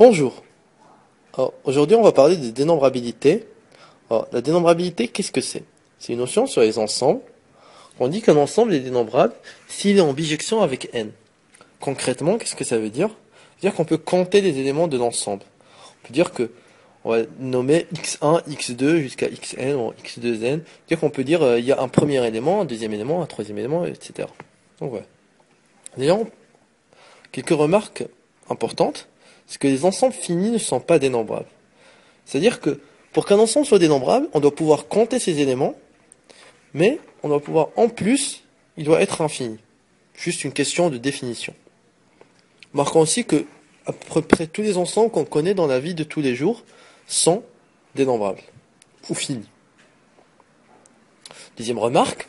Bonjour. Aujourd'hui, on va parler de dénombrabilité. Alors, la dénombrabilité, qu'est-ce que c'est? C'est une notion sur les ensembles. On dit qu'un ensemble est dénombrable s'il est en bijection avec n. Concrètement, qu'est-ce que ça veut dire? Dire qu'on peut compter les éléments de l'ensemble. On peut dire que on va nommer x1, x2 jusqu'à xn ou x2n. Dire qu'on peut dire euh, il y a un premier élément, un deuxième élément, un troisième élément, etc. Donc voilà. D'ailleurs, quelques remarques importantes c'est que les ensembles finis ne sont pas dénombrables. C'est-à-dire que pour qu'un ensemble soit dénombrable, on doit pouvoir compter ses éléments, mais on doit pouvoir en plus, il doit être infini. Juste une question de définition. Marquons aussi que à peu près tous les ensembles qu'on connaît dans la vie de tous les jours sont dénombrables ou finis. Deuxième remarque,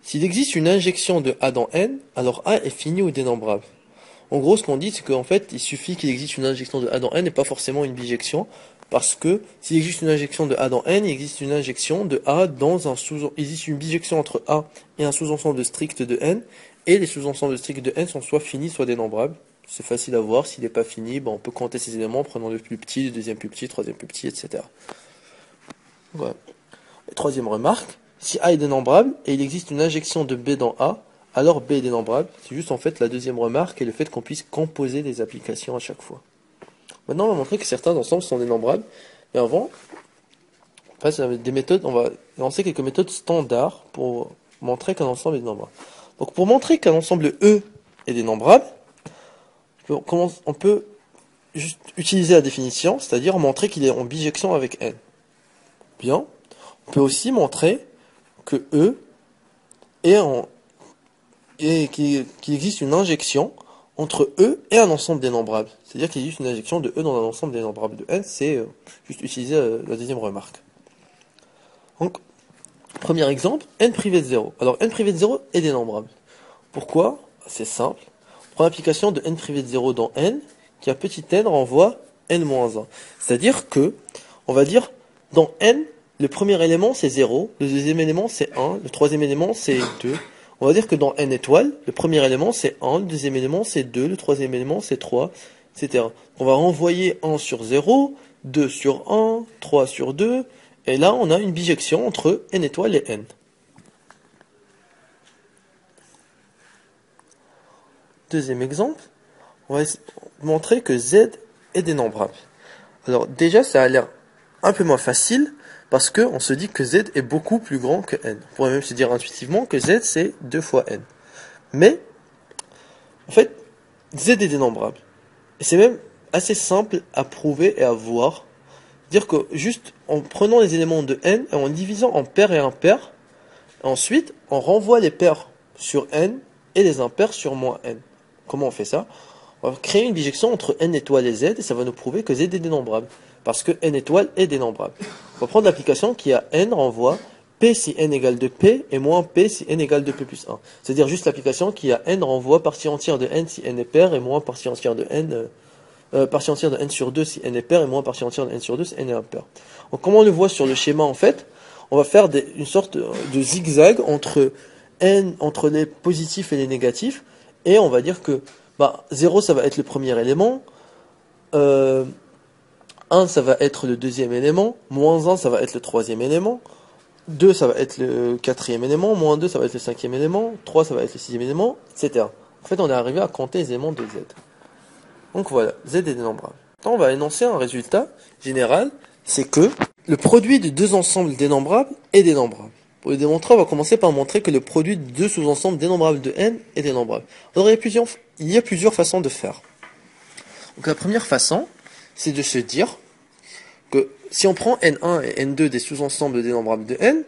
s'il existe une injection de A dans N, alors A est fini ou dénombrable. En gros, ce qu'on dit, c'est qu'en fait, il suffit qu'il existe une injection de A dans N et pas forcément une bijection. Parce que s'il existe une injection de A dans N, il existe une injection de A dans un sous il existe une bijection entre A et un sous-ensemble strict de N. Et les sous-ensembles de strict de N sont soit finis, soit dénombrables. C'est facile à voir. S'il n'est pas fini, ben, on peut compter ces éléments en prenant le plus petit, le deuxième plus petit, le troisième plus petit, etc. Voilà. troisième remarque. Si A est dénombrable et il existe une injection de B dans A, alors B est dénombrable. C'est juste en fait la deuxième remarque et le fait qu'on puisse composer des applications à chaque fois. Maintenant, on va montrer que certains ensembles sont dénombrables. Mais avant, on passe des méthodes, on va lancer quelques méthodes standards pour montrer qu'un ensemble est dénombrable. Donc pour montrer qu'un ensemble E est dénombrable, on peut juste utiliser la définition, c'est-à-dire montrer qu'il est en bijection avec N. Bien. On peut aussi montrer que E est en et qu'il existe une injection entre E et un ensemble dénombrable. C'est-à-dire qu'il existe une injection de E dans un ensemble dénombrable de N, c'est euh, juste utiliser euh, la deuxième remarque. Donc, premier exemple, N privé de 0. Alors, N privé de 0 est dénombrable. Pourquoi? C'est simple. On prend l'application de N privé de 0 dans N, qui a petit n renvoie N-1. C'est-à-dire que, on va dire, dans N, le premier élément c'est 0, le deuxième élément c'est 1, le troisième élément c'est 2, on va dire que dans n étoiles, le premier élément c'est 1, le deuxième élément c'est 2, le troisième élément c'est 3, etc. On va renvoyer 1 sur 0, 2 sur 1, 3 sur 2, et là on a une bijection entre n étoiles et n. Deuxième exemple, on va montrer que z est dénombrable. Alors déjà ça a l'air un peu moins facile, parce qu'on se dit que z est beaucoup plus grand que n. On pourrait même se dire intuitivement que z c'est 2 fois n. Mais, en fait, z est dénombrable. Et c'est même assez simple à prouver et à voir. Dire que juste en prenant les éléments de n et en divisant en paires et impaires, ensuite on renvoie les paires sur n et les impairs sur moins n. Comment on fait ça? On va créer une bijection entre n étoiles et z et ça va nous prouver que z est dénombrable parce que n étoile est dénombrable. On va prendre l'application qui a n renvoie p si n égale de p et moins p si n égale de p plus 1. C'est-à-dire juste l'application qui a n renvoie partie entière de n si n est pair et moins partie entière de n, euh, euh, partie entière de n sur 2 si n est pair et moins partie entière de n sur 2 si n est impair. Donc comment on le voit sur le schéma en fait On va faire une sorte de zigzag entre n, entre les positifs et les négatifs et on va dire que bah, 0 ça va être le premier élément, euh, 1 ça va être le deuxième élément, moins 1 ça va être le troisième élément, 2 ça va être le quatrième élément, moins 2 ça va être le cinquième élément, 3 ça va être le sixième élément, etc. En fait on est arrivé à compter les éléments de Z. Donc voilà, Z est dénombrable. Maintenant on va énoncer un résultat général, c'est que le produit de deux ensembles dénombrables est dénombrable. Pour le démontrer, on va commencer par montrer que le produit de deux sous-ensembles dénombrables de n est dénombrable. Il y, a plusieurs, il y a plusieurs façons de faire. Donc la première façon, c'est de se dire que si on prend N1 et N2 des sous-ensembles dénombrables de N,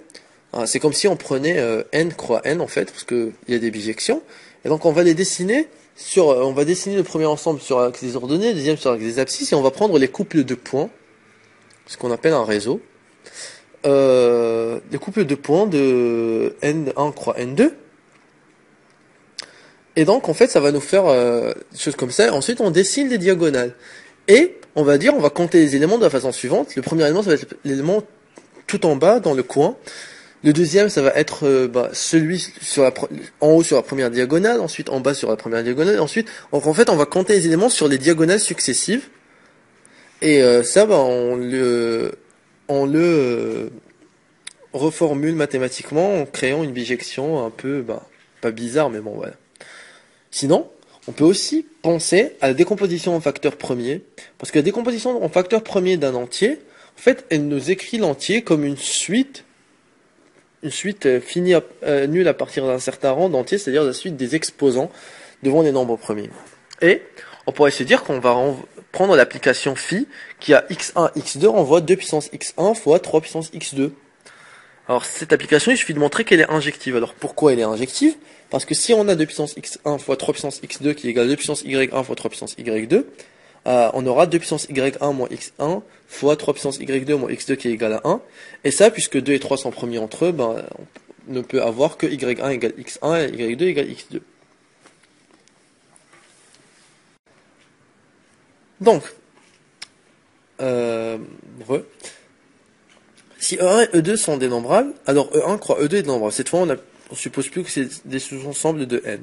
hein, c'est comme si on prenait euh, N croix N en fait, parce qu'il y a des bijections, et donc on va les dessiner sur, euh, on va dessiner le premier ensemble sur l'axe des ordonnées, le deuxième sur l'axe des abscisses, et on va prendre les couples de points, ce qu'on appelle un réseau, euh, les couples de points de N1 croix N2, et donc en fait ça va nous faire euh, des choses comme ça, ensuite on dessine les diagonales. Et on va dire, on va compter les éléments de la façon suivante. Le premier élément, ça va être l'élément tout en bas, dans le coin. Le deuxième, ça va être euh, bah, celui sur la, en haut sur la première diagonale, ensuite en bas sur la première diagonale, ensuite, en fait, on va compter les éléments sur les diagonales successives. Et euh, ça, bah, on le, on le euh, reformule mathématiquement en créant une bijection un peu, bah, pas bizarre, mais bon, voilà. Sinon, on peut aussi penser à la décomposition en facteur premier, parce que la décomposition en facteur premier d'un entier, en fait, elle nous écrit l'entier comme une suite, une suite euh, finie euh, nulle à partir d'un certain rang d'entier, c'est-à-dire la suite des exposants devant les nombres premiers. Et on pourrait se dire qu'on va prendre l'application phi qui a x1, x2 renvoie 2 puissance x1 fois 3 puissance x2. Alors cette application, il suffit de montrer qu'elle est injective. Alors pourquoi elle est injective? Parce que si on a 2 puissance x1 fois 3 puissance x2 qui égale 2 puissance y1 fois 3 puissance y2, euh, on aura 2 puissance y1 moins x1 fois 3 puissance y2 moins x2 qui est égal à 1. Et ça, puisque 2 et 3 sont premiers entre eux, ben, on ne peut avoir que y1 égale x1 et y2 égale x2. Donc, euh, si E1 et E2 sont dénombrables, alors E1 croit E2 est dénombrable. Cette fois, on, ne suppose plus que c'est des sous-ensembles de n.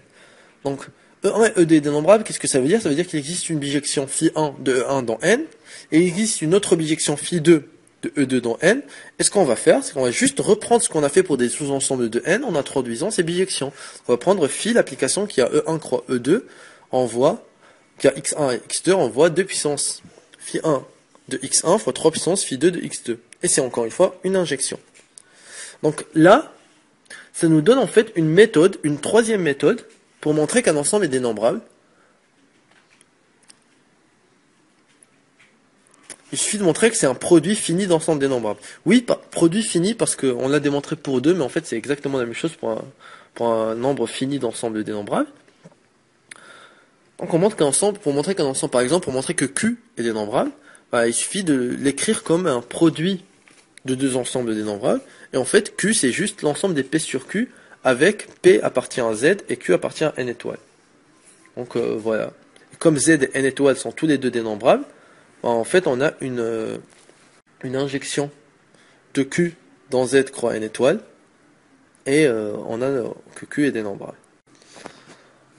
Donc, E1 et E2 est dénombrable, qu'est-ce que ça veut dire? Ça veut dire qu'il existe une bijection phi1 de E1 dans n, et il existe une autre bijection phi2 de E2 dans n. Et ce qu'on va faire, c'est qu'on va juste reprendre ce qu'on a fait pour des sous-ensembles de n en introduisant ces bijections. On va prendre phi, l'application qui a E1 croit E2, envoie qui a x1 et x2 envoie 2 puissance phi 1 de x1 fois 3 puissance phi 2 de x2. Et c'est encore une fois une injection. Donc là, ça nous donne en fait une méthode, une troisième méthode, pour montrer qu'un ensemble est dénombrable. Il suffit de montrer que c'est un produit fini d'ensemble dénombrable. Oui, produit fini parce qu'on l'a démontré pour deux, mais en fait c'est exactement la même chose pour un, nombre fini d'ensemble dénombrable. Donc on montre qu'un ensemble, pour montrer qu'un ensemble, par exemple, pour montrer que Q est dénombrable, bah, il suffit de l'écrire comme un produit de deux ensembles dénombrables. Et en fait, Q, c'est juste l'ensemble des P sur Q, avec P appartient à Z et Q appartient à N étoiles. Donc euh, voilà. comme Z et N étoiles sont tous les deux dénombrables, bah, en fait, on a une, euh, une injection de Q dans Z croix N étoiles, et euh, on a que Q est dénombrable.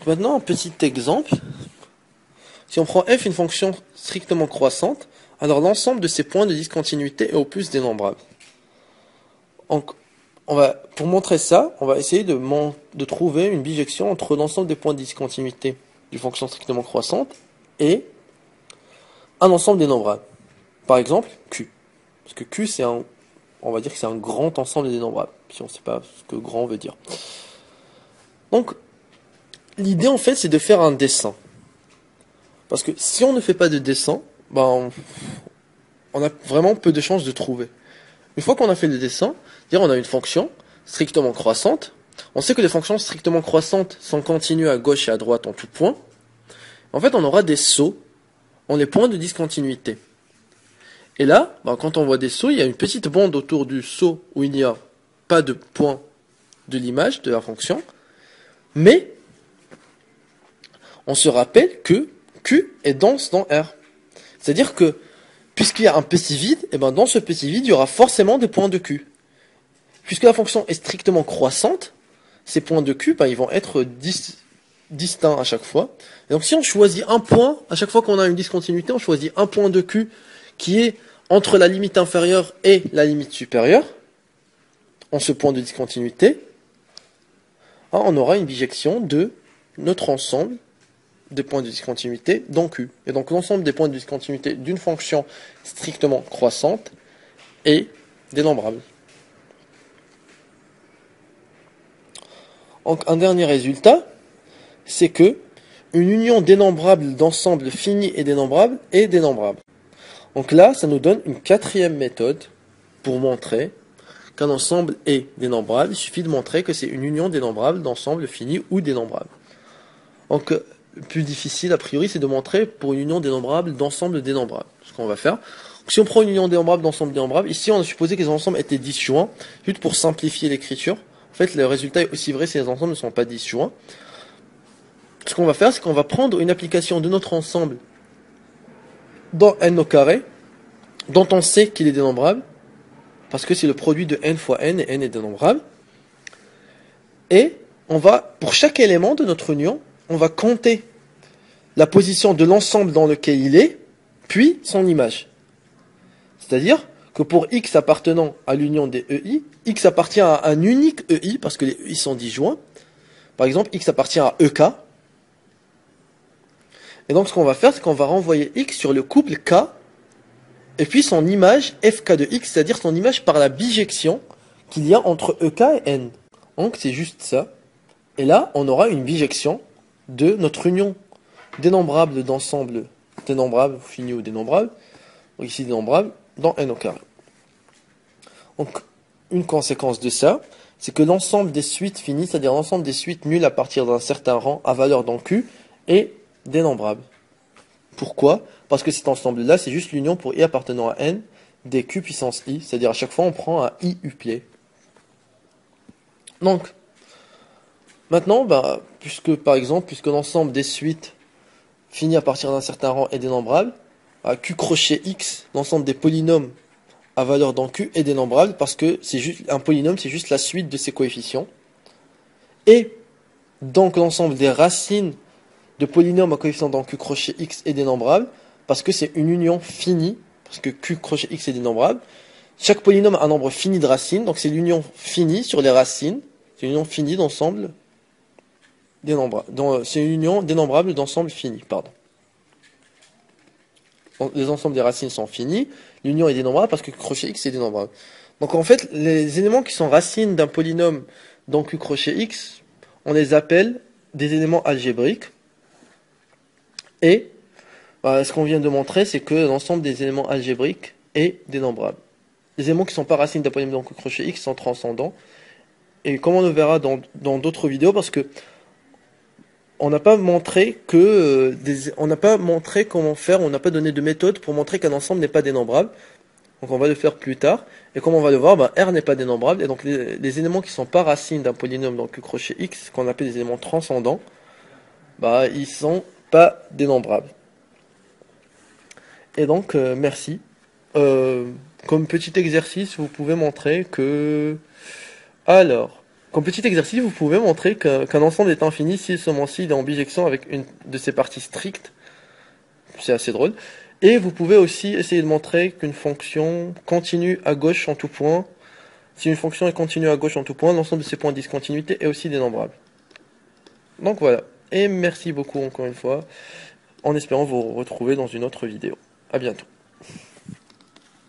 Maintenant, un petit exemple. Si on prend f une fonction strictement croissante, alors l'ensemble de ces points de discontinuité est au plus dénombrable. Donc, on va, pour montrer ça, on va essayer de, de trouver une bijection entre l'ensemble des points de discontinuité d'une fonction strictement croissante et un ensemble dénombrable. Par exemple, Q. Parce que Q, c'est un, on va dire que c'est un grand ensemble dénombrable, si on ne sait pas ce que grand veut dire. Donc, l'idée en fait c'est de faire un dessin. Parce que si on ne fait pas de dessin, ben, on, a vraiment peu de chances de trouver. Une fois qu'on a fait le dessin, dire on a une fonction strictement croissante. On sait que les fonctions strictement croissantes sont continues à gauche et à droite en tout point. En fait, on aura des sauts en les points de discontinuité. Et là, ben, quand on voit des sauts, il y a une petite bande autour du saut où il n'y a pas de point de l'image de la fonction, mais on se rappelle que Q est dense dans R. C'est-à-dire que, puisqu'il y a un petit vide, et eh ben dans ce petit vide, il y aura forcément des points de Q. Puisque la fonction est strictement croissante, ces points de Q, ben, ils vont être distincts à chaque fois. Et donc si on choisit un point, à chaque fois qu'on a une discontinuité, on choisit un point de Q qui est entre la limite inférieure et la limite supérieure, en ce point de discontinuité, ah, on aura une bijection de notre ensemble des points de discontinuité dans Q. Et donc l'ensemble des points de discontinuité d'une fonction strictement croissante est dénombrable. Donc un dernier résultat, c'est que une union dénombrable d'ensembles finis et dénombrables est dénombrable. Donc là, ça nous donne une quatrième méthode pour montrer qu'un ensemble est dénombrable. Il suffit de montrer que c'est une union dénombrable d'ensembles finis ou dénombrables. Donc plus difficile, a priori, c'est de montrer pour une union dénombrable d'ensemble dénombrable. Ce qu'on va faire. si on prend une union dénombrable d'ensemble dénombrable, ici on a supposé que les ensembles étaient disjoints, juste pour simplifier l'écriture. En fait, le résultat est aussi vrai si les ensembles ne sont pas disjoints. Ce qu'on va faire, c'est qu'on va prendre une application de notre ensemble dans n au carré, dont on sait qu'il est dénombrable, parce que c'est le produit de n fois n et n est dénombrable. Et on va, pour chaque élément de notre union, on va compter la position de l'ensemble dans lequel il est, puis son image. C'est-à-dire que pour x appartenant à l'union des EI, x appartient à un unique EI, parce que les EI sont disjoints. Par exemple, x appartient à EK. Et donc ce qu'on va faire, c'est qu'on va renvoyer x sur le couple K, et puis son image FK de x, c'est-à-dire son image par la bijection qu'il y a entre EK et N. Donc c'est juste ça. Et là, on aura une bijection de notre union dénombrable d'ensemble dénombrable, fini ou dénombrable, donc ici dénombrable, dans n au carré. Donc, une conséquence de ça, c'est que l'ensemble des suites finies, c'est-à-dire l'ensemble des suites nulles à partir d'un certain rang à valeur dans Q, est dénombrable. Pourquoi? Parce que cet ensemble-là, c'est juste l'union pour i appartenant à n des q puissance i, c'est-à-dire à chaque fois on prend un i uplé. Donc, maintenant, bah, puisque par exemple, puisque l'ensemble des suites finies à partir d'un certain rang est dénombrable, à q crochet x, l'ensemble des polynômes à valeur dans q est dénombrable parce que c'est juste un polynôme, c'est juste la suite de ses coefficients. Et donc l'ensemble des racines de polynômes à coefficient dans q crochet x est dénombrable parce que c'est une union finie, parce que q crochet x est dénombrable. Chaque polynôme a un nombre fini de racines, donc c'est l'union finie sur les racines, c'est une union finie d'ensemble c'est une union dénombrable d'ensemble fini, pardon les ensembles des racines sont finis, l'union est dénombrable parce que crochet x est dénombrable. Donc en fait, les éléments qui sont racines d'un polynôme dans Q crochet x, on les appelle des éléments algébriques. Et bah, ce qu'on vient de montrer, c'est que l'ensemble des éléments algébriques est dénombrable. Les éléments qui ne sont pas racines d'un polynôme dans Q crochet x sont transcendants. Et comme on le verra dans d'autres vidéos, parce que on n'a pas montré que euh, on n'a pas montré comment faire, on n'a pas donné de méthode pour montrer qu'un ensemble n'est pas dénombrable. Donc on va le faire plus tard. Et comme on va le voir, bah, R n'est pas dénombrable. Et donc les, éléments qui sont pas racines d'un polynôme dans le crochet X, qu'on appelle des éléments transcendants, bah ils sont pas dénombrables. Et donc euh, merci. Euh, comme petit exercice, vous pouvez montrer que alors comme petit exercice, vous pouvez montrer qu'un ensemble est infini si seulement-ci est en bijection avec une de ses parties strictes. C'est assez drôle. Et vous pouvez aussi essayer de montrer qu'une fonction continue à gauche en tout point. Si une fonction est continue à gauche en tout point, l'ensemble de ses points de discontinuité est aussi dénombrable. Donc voilà. Et merci beaucoup encore une fois, en espérant vous retrouver dans une autre vidéo. À bientôt.